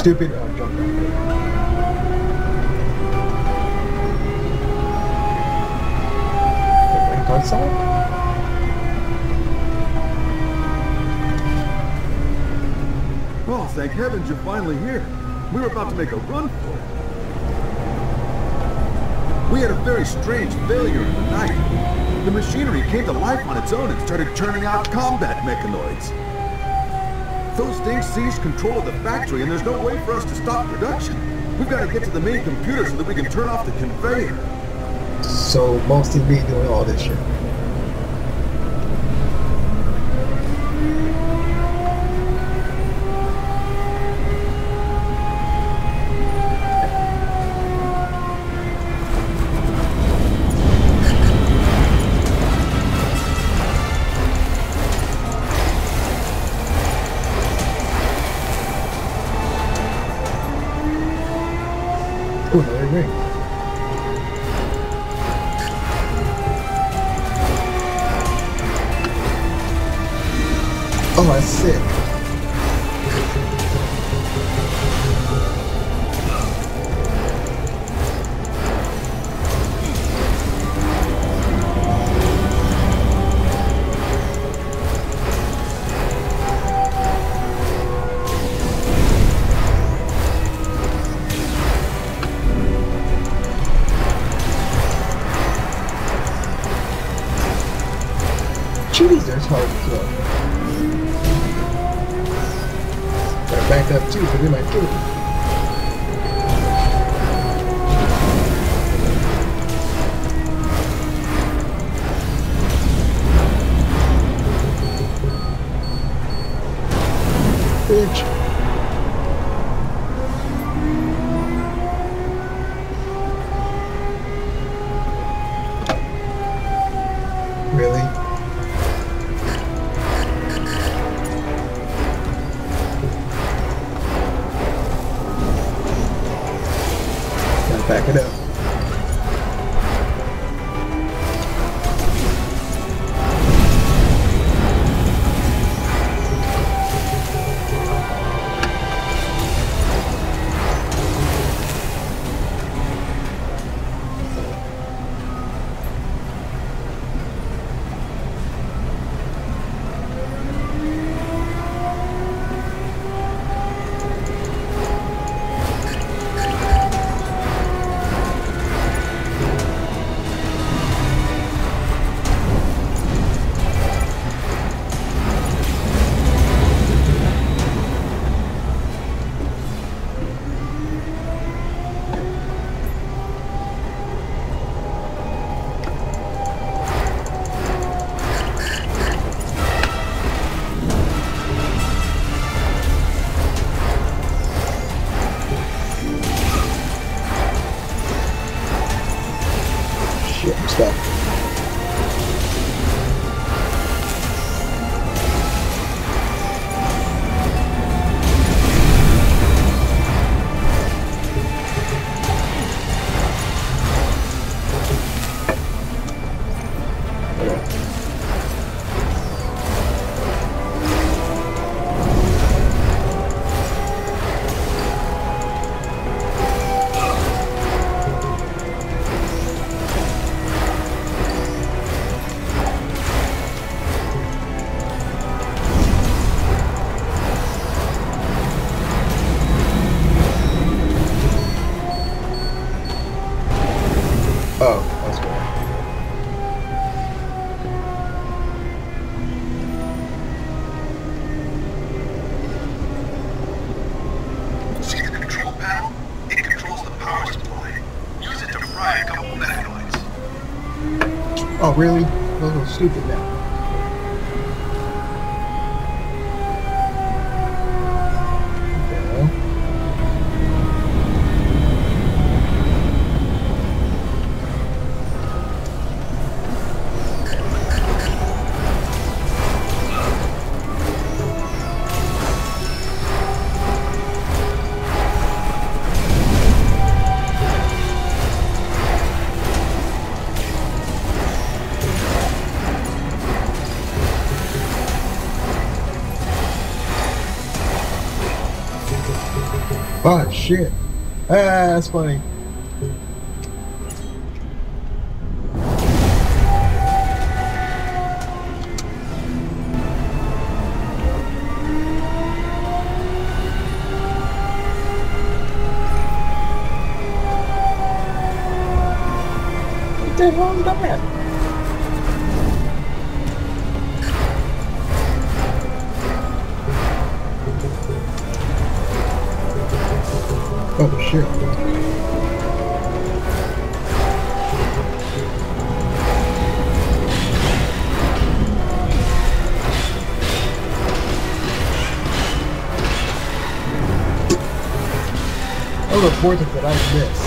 stupid? Oh, thank heavens you're finally here. We were about to make a run for it. We had a very strange failure in the night. The machinery came to life on its own and started churning out combat mechanoids. Those things seized control of the factory and there's no way for us to stop production. We've got to get to the main computer so that we can turn off the conveyor. So mostly me doing all this shit. Really? Oh shit. Ah, that's funny. What the hell is that? Shit. Fourth that I missed.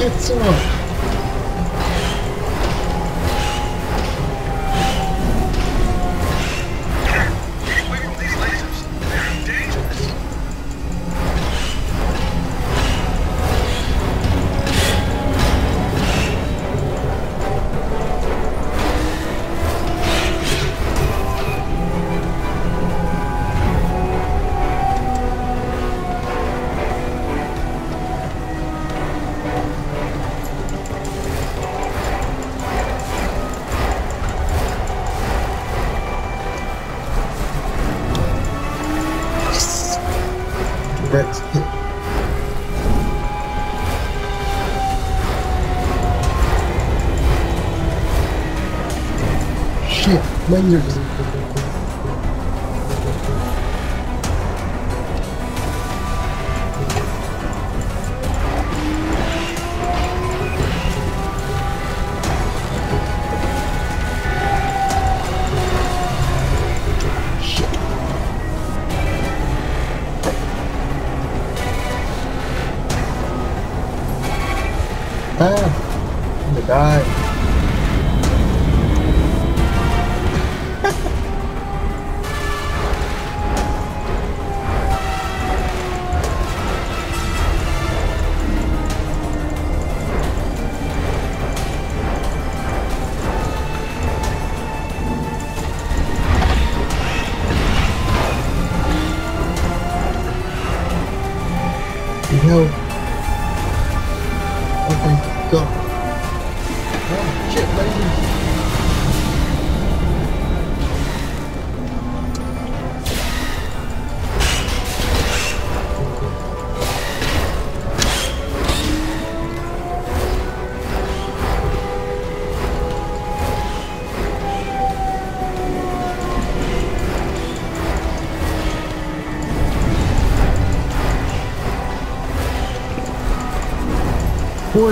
Get some. Hit. Shit, lasers.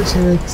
Vortex. Oh,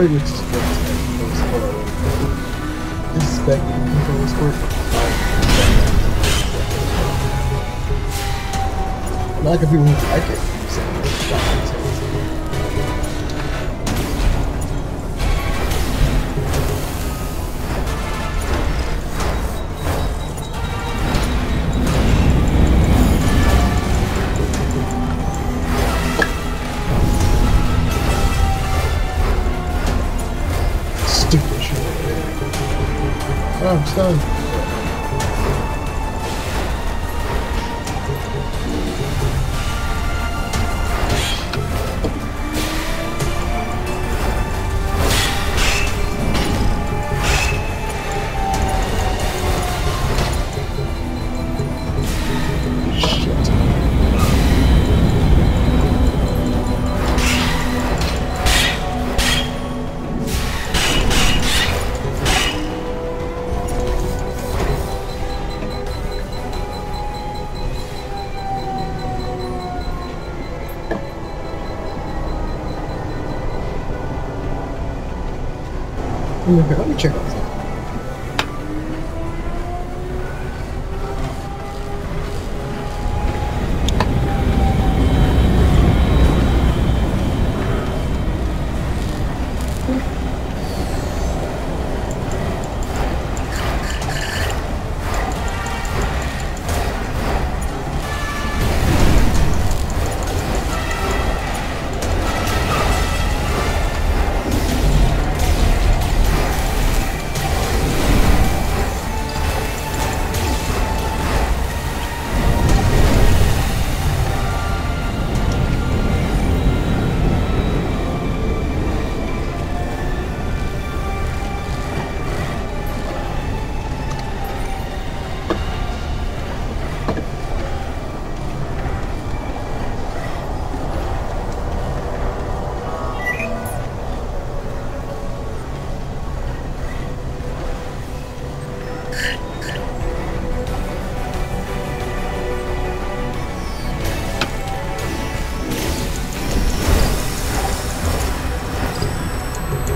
Здоровьтесь. Let me check.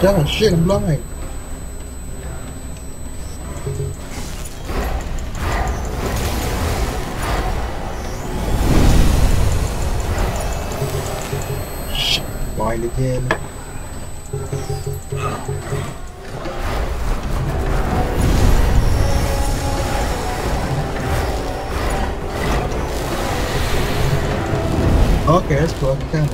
Oh shit, I'm blind. Shit, blind again. Okay, that's cool. Kind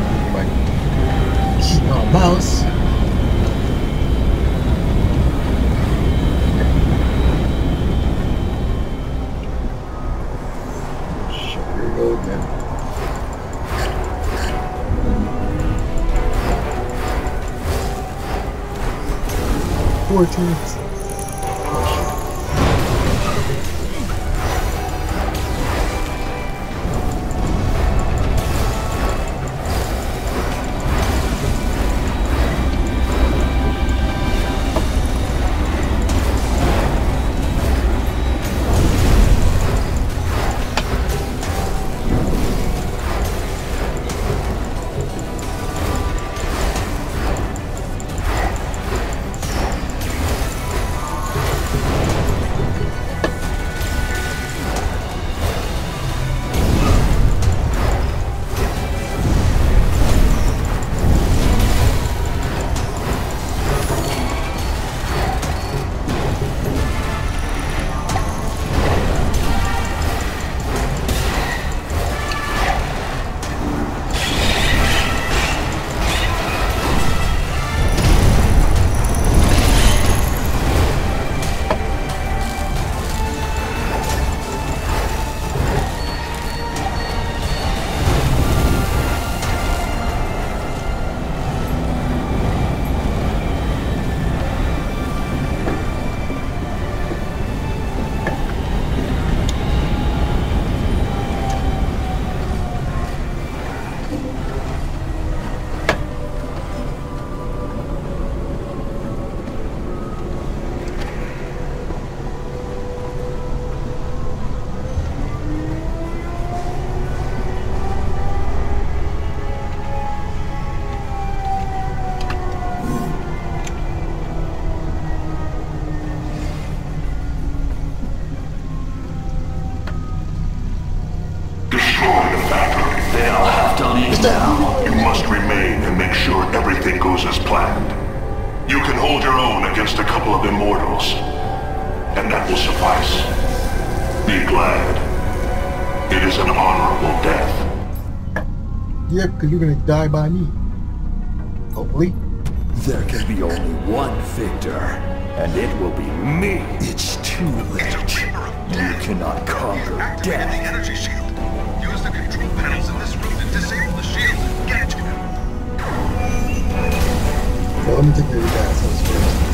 Fortunes. Have to leave now. You must remain and make sure everything goes as planned. You can hold your own against a couple of immortals. And that will suffice. Be glad. It is an honorable death. Yeah, because you're gonna die by me. Hopefully. There can be only one victor, and it will be me. It's too late. You cannot conquer Activating the death. So let me take the assholes first.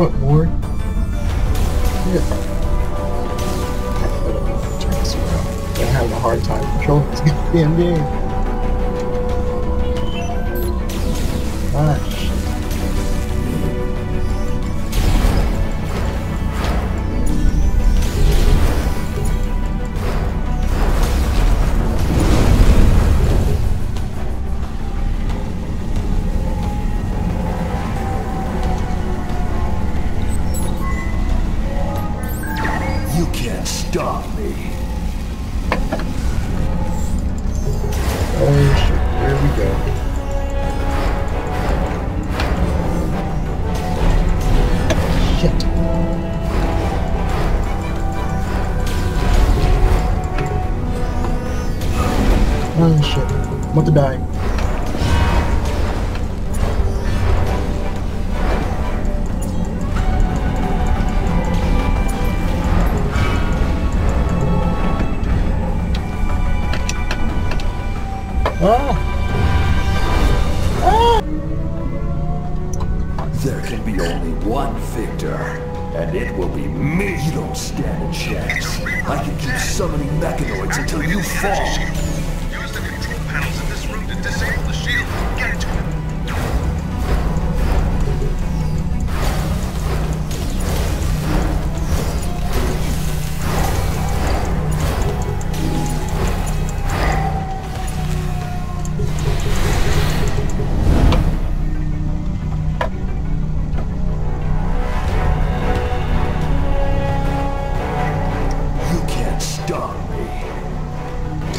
What more? Yeah. I'm having a hard time controlling this goddamn game. Gosh.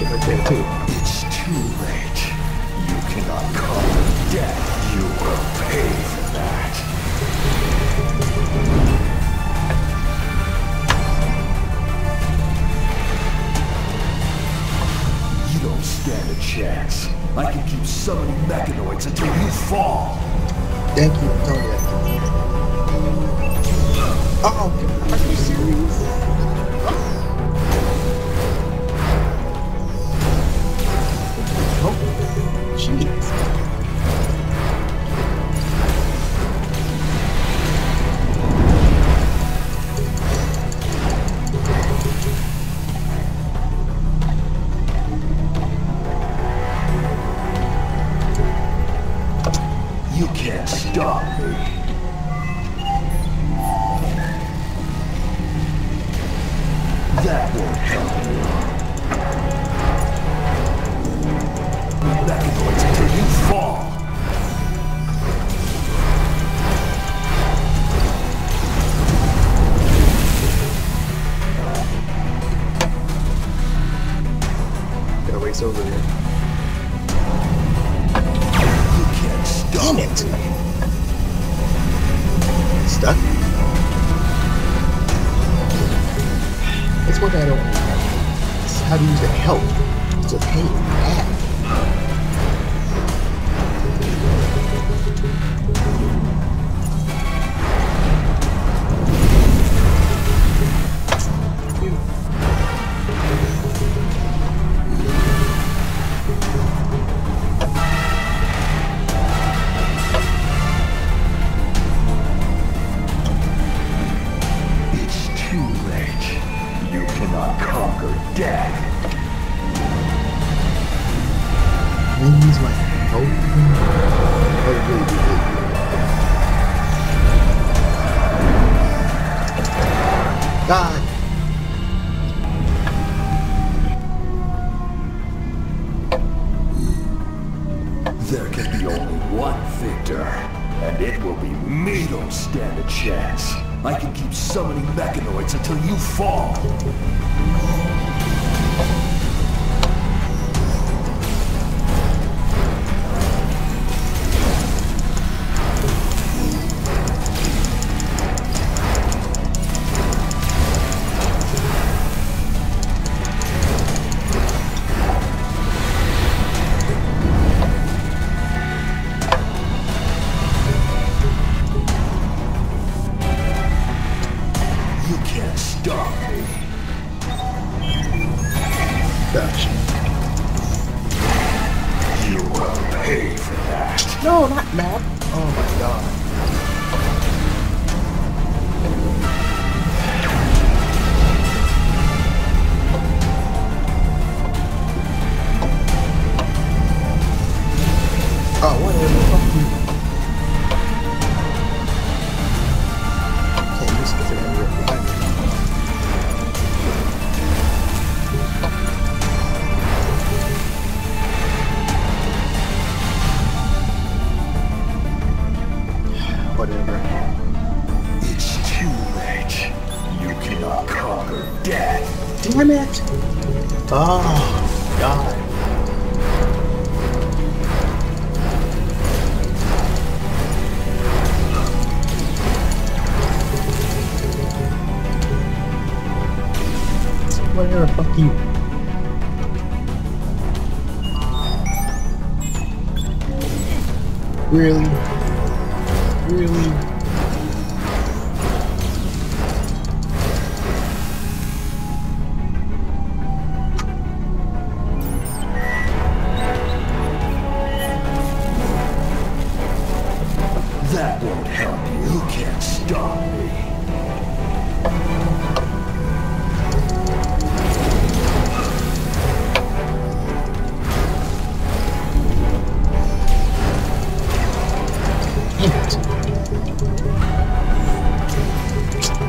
conversation with them.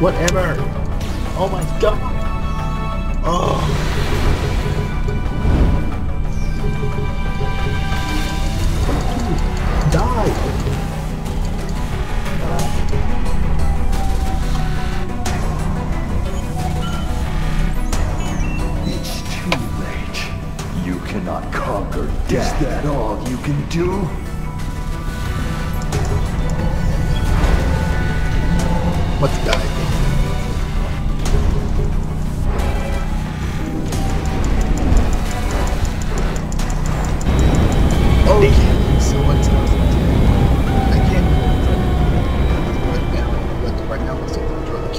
Whatever. Oh my god. Oh. Die. cannot conquer death. Is that all you can do? What the?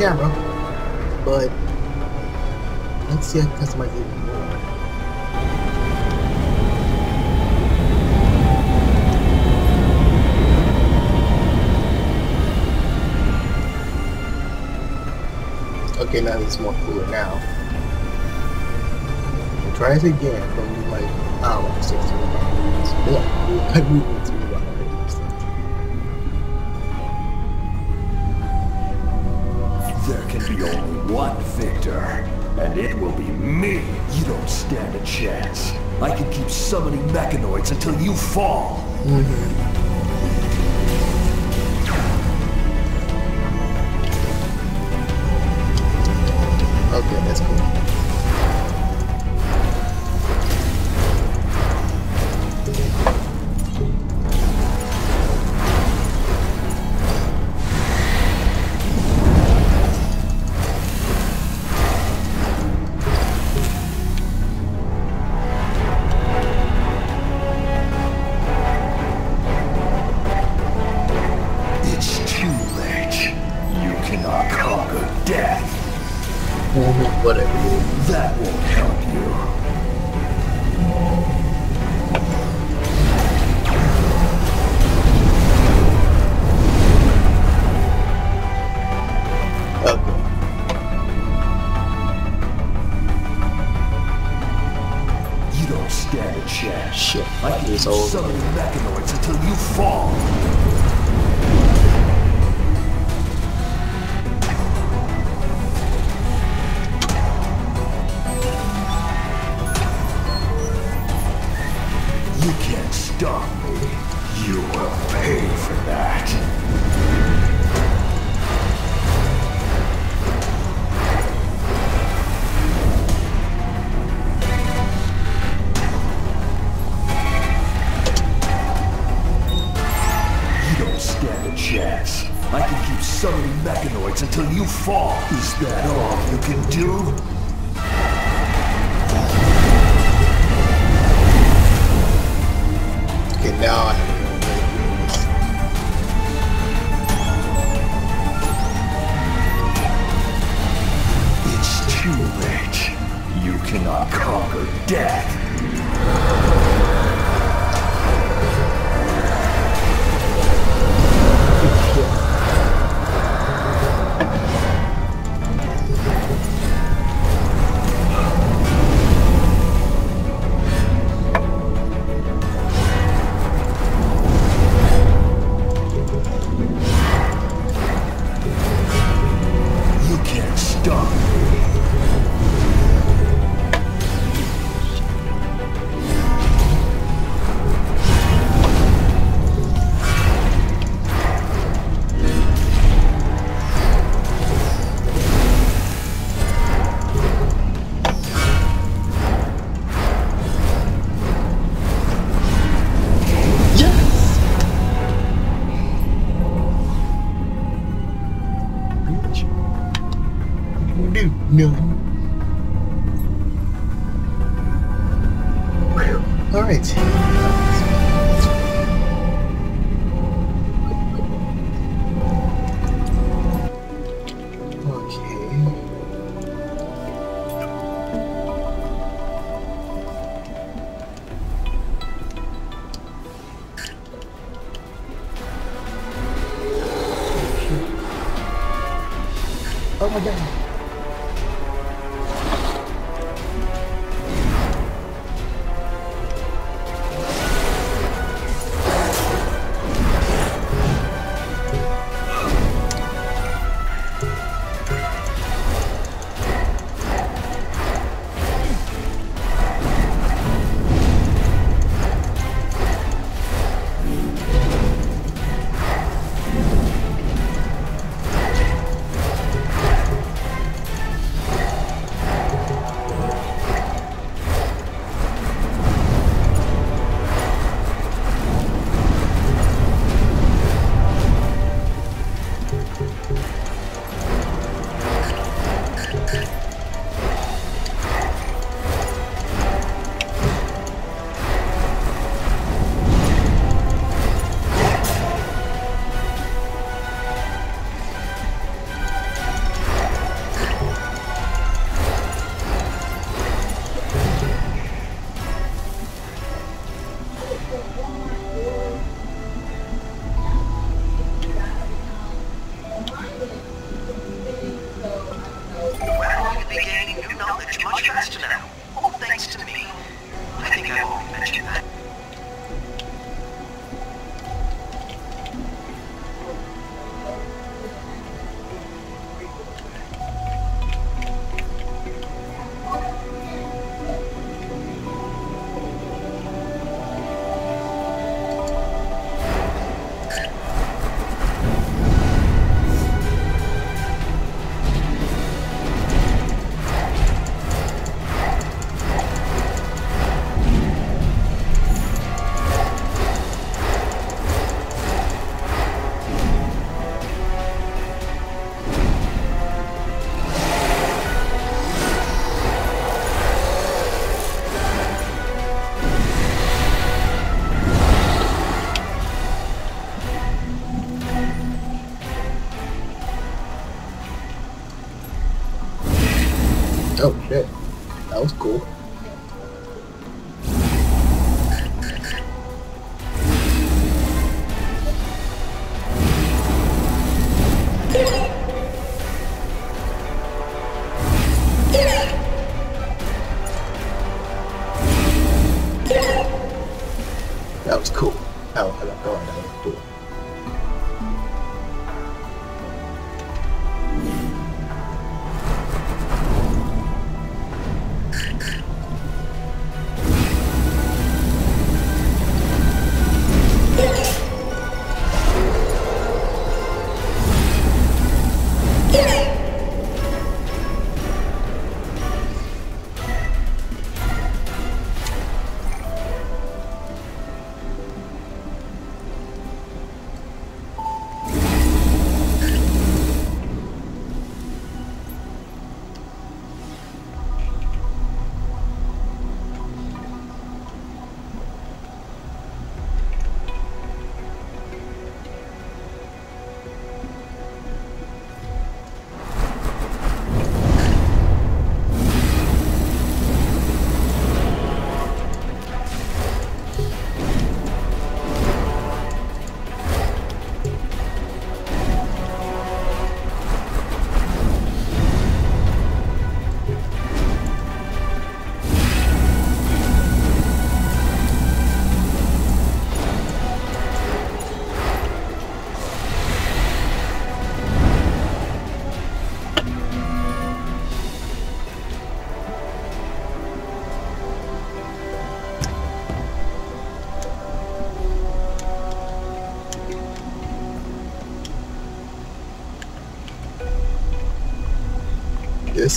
camera, but let's see if I my customize it more. Okay, now it's more cooler now. Try it again from like, I don't know, 60 minutes. Yeah, I summoning mechanoids until you fall. Mm -hmm.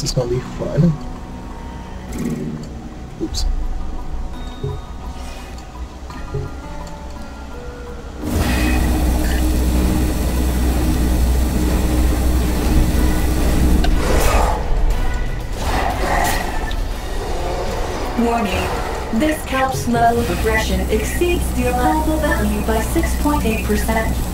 Is gonna be fun. Oops. Warning. This CALP's level of aggression exceeds the allowable value by 6.8%.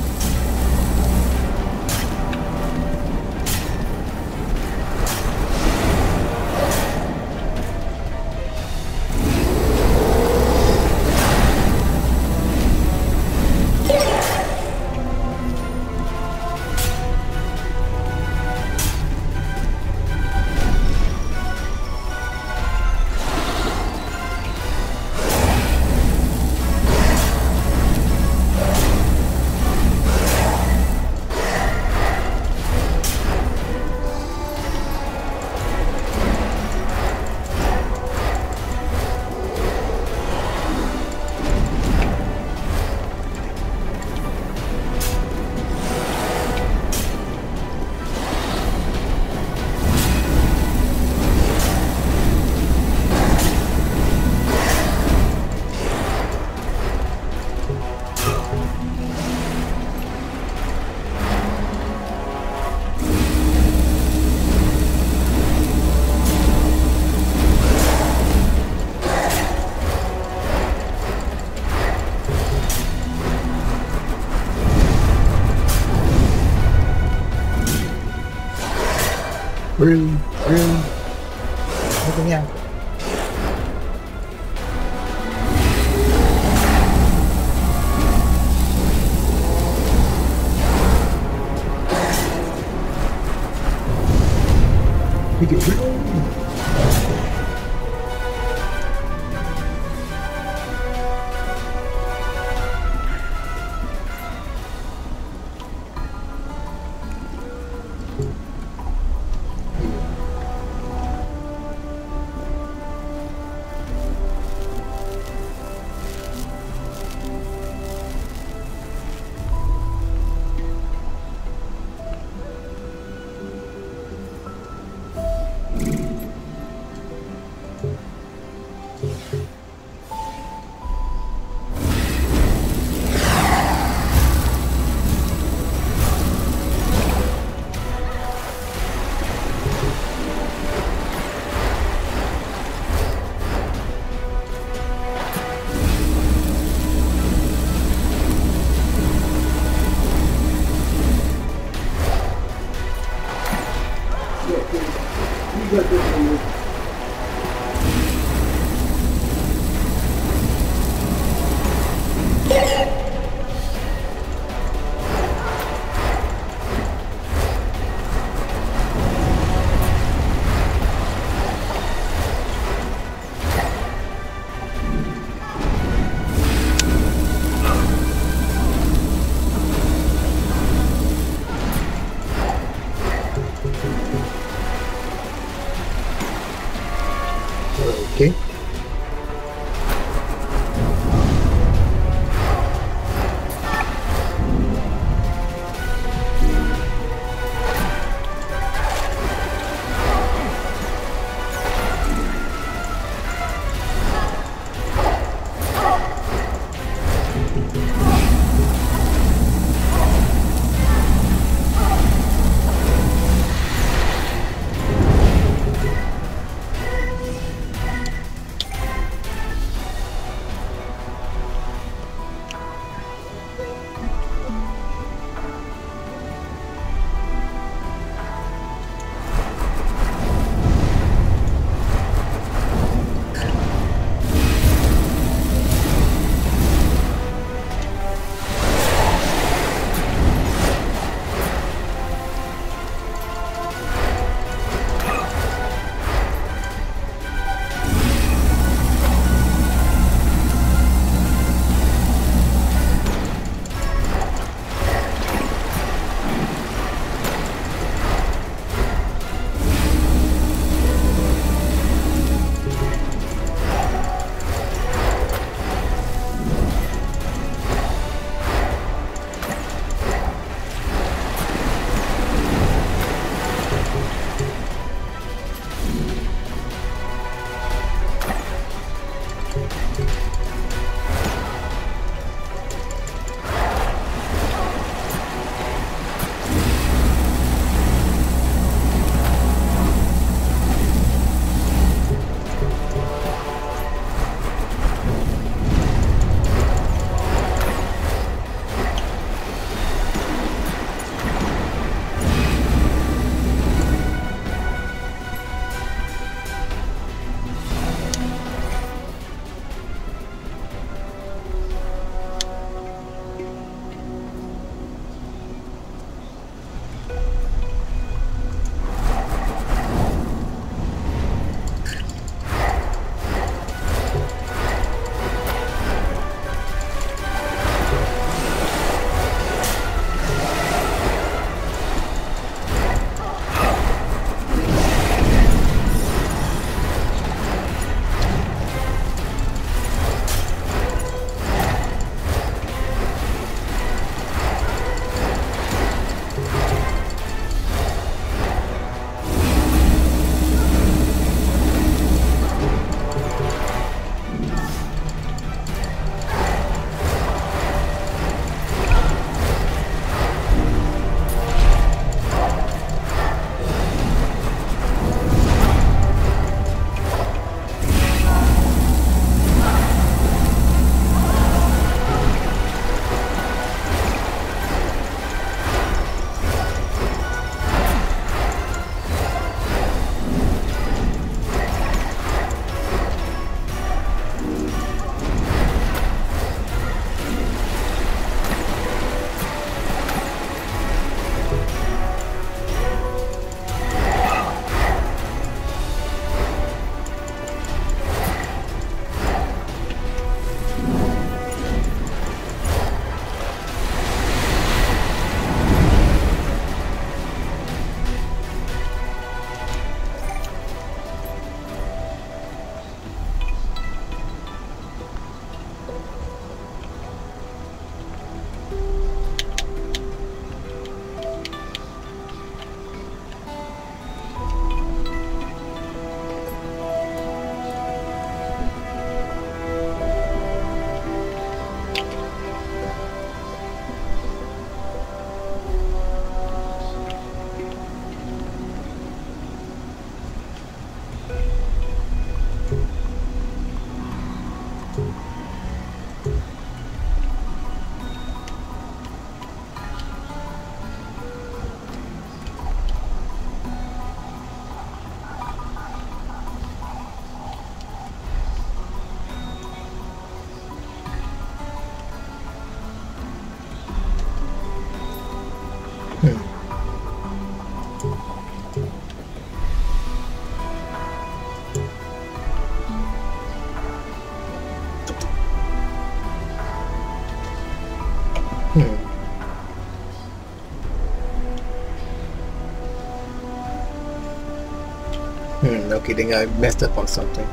Hmm, okay, then I messed up on something.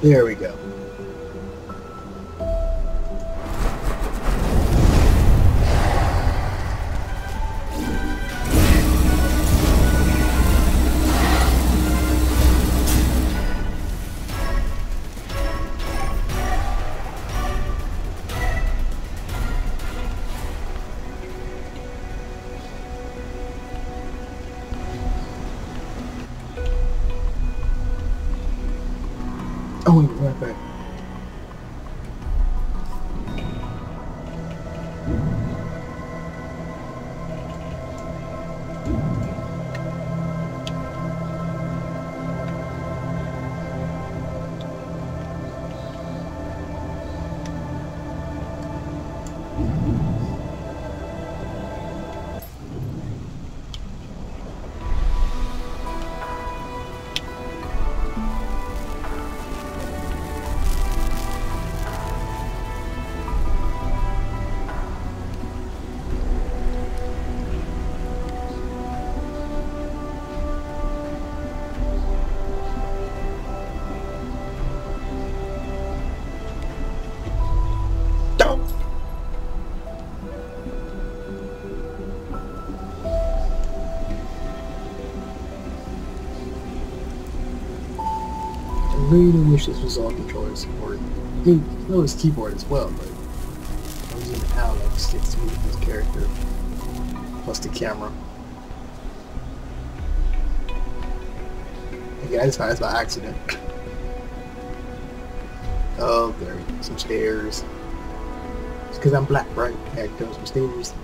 There we go. Was all controller support. I mean, no, it's keyboard as well, but I was using sticks to smooth this character. Plus the camera. Okay, I just found this by accident. Oh, there. Some stairs. It's because I'm black, right? To go some stairs.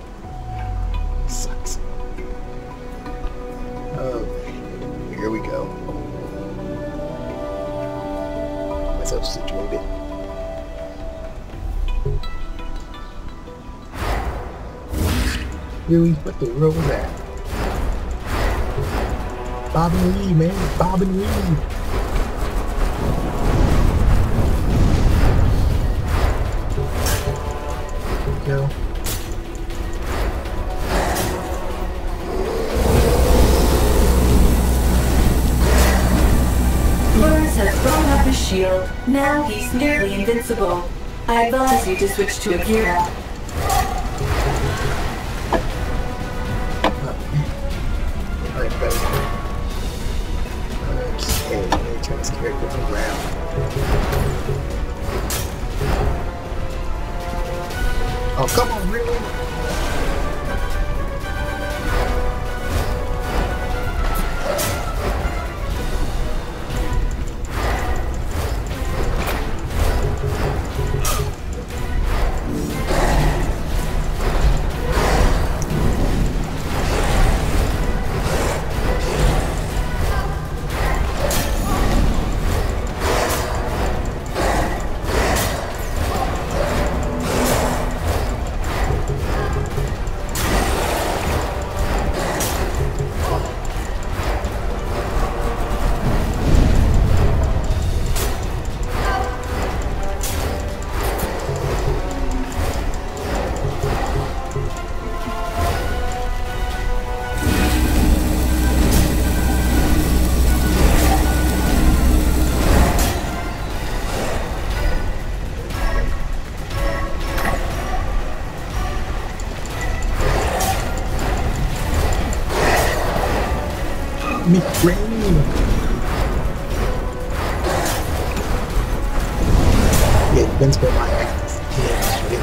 Sucks. Oh, here we go. Myself situated. Really? What the world was that? Bob and Weave, man. Bob and Weave. Now he's nearly invincible. I advise you to switch to a Akira. McRae. Yeah, Ben's my ass. Yeah, shit.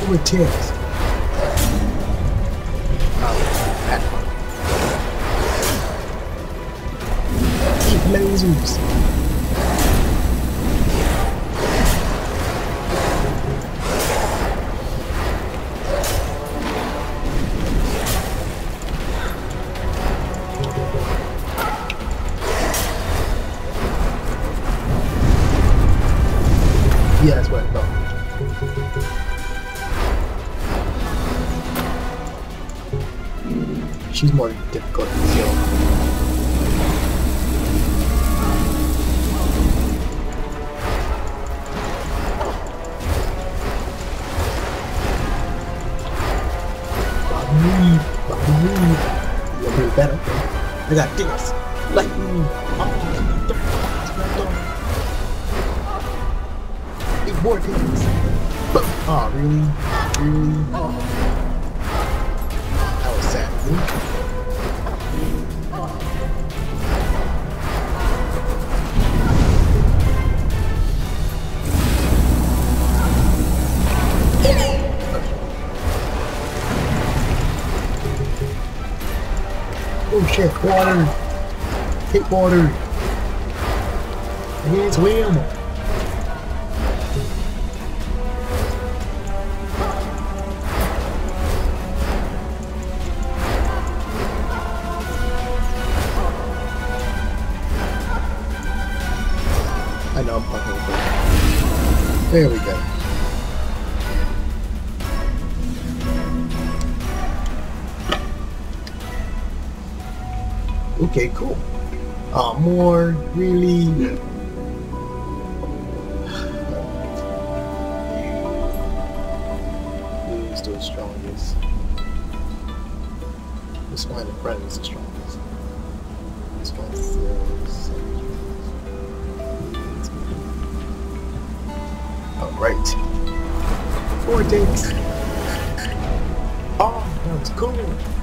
Who would water! Can't swim! I know I'm fucking. There we go. Okay, cool. More really. Who's the strongest? This one in front is the strongest. This one. Alright. Vortex! Oh, oh that was cool!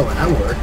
Oh, that worked.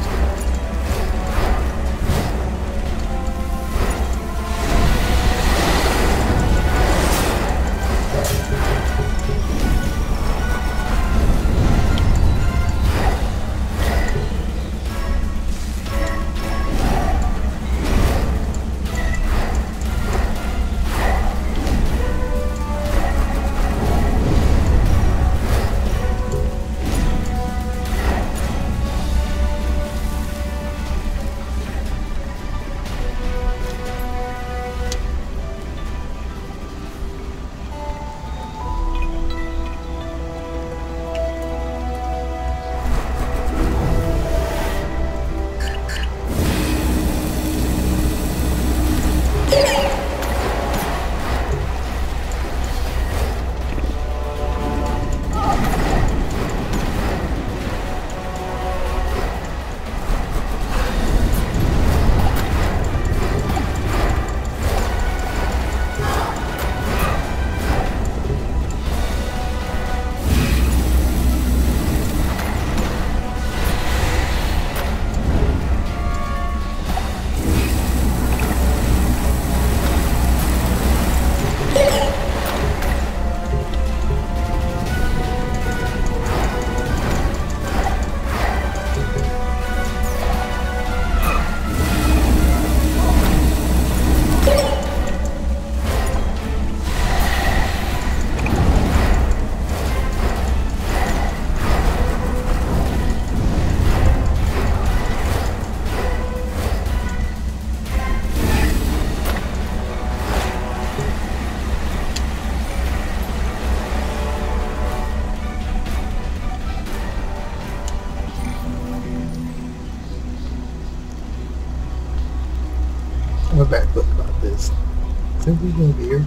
Gonna be here.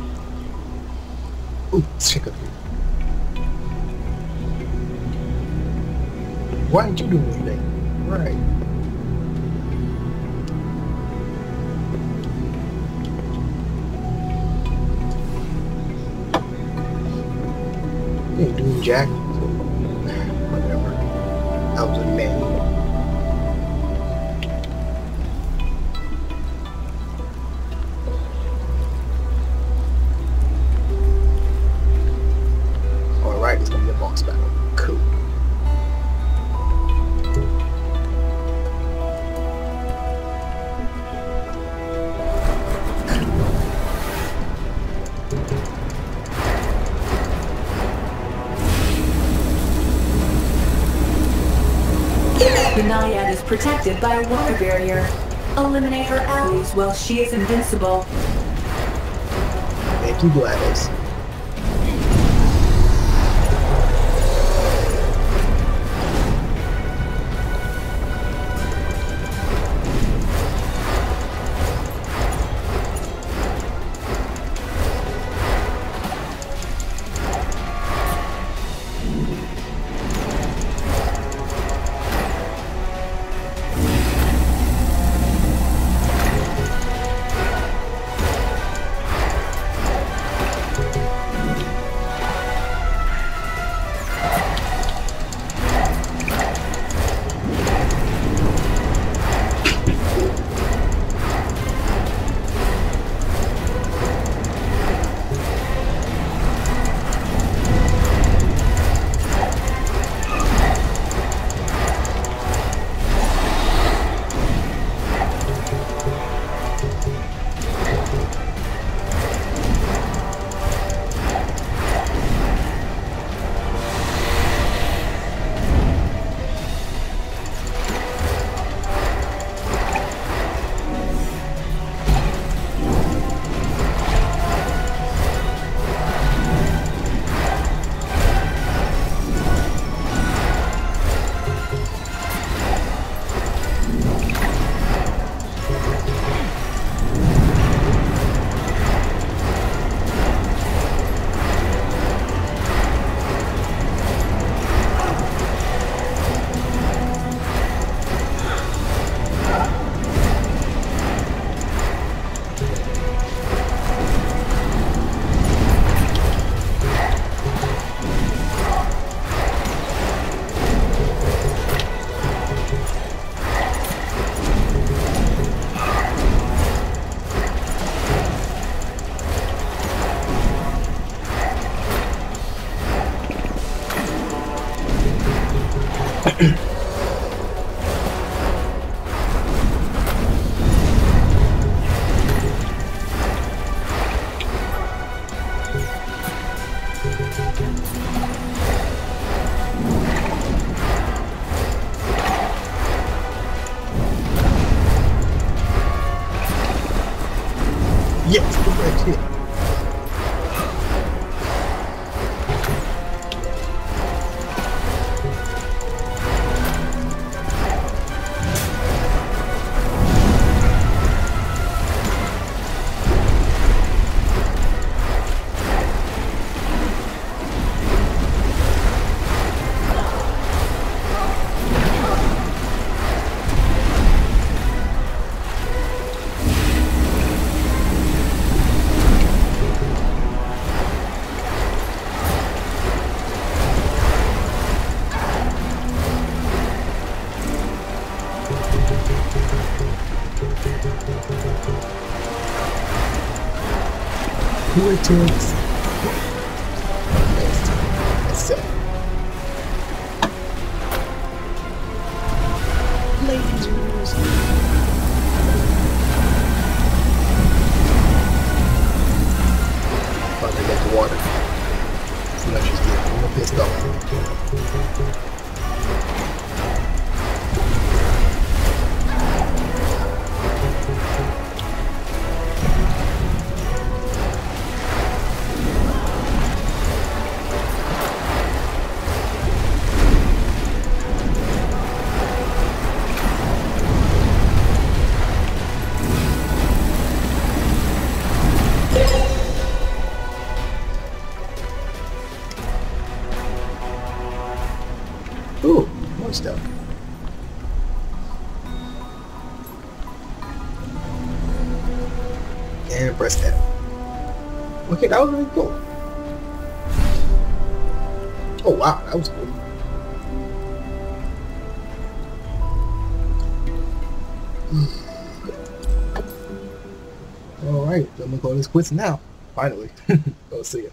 Let's check up here. Why aren't you doing anything? Right. You ain't doing jack. By a water barrier. Eliminate her allies while she is invincible. Thank you, Gladys. Cortex. That was really cool. Oh wow, that was cool. Alright, I'm gonna call this quits now. Finally. Go see ya.